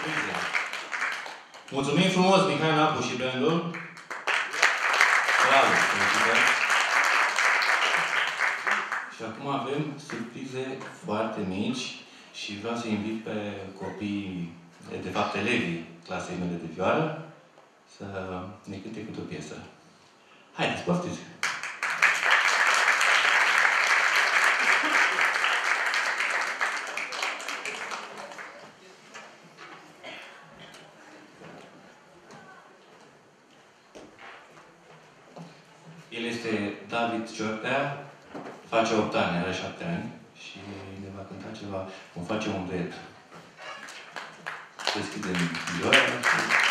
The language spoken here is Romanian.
surprize. Mulțumim frumos, Mihai Napu și bandul. Bravo, felicitări. Și acum avem surprize foarte mici și vreau să invit pe copiii, de fapt elevii clasei mele de vioară, să ne cânte câte o piesă. Haideți, poftiți! El este David Ciortea, face 8 ani, are 7 ani și ne va cânta ceva, vom face un duet. Deschidem vioara și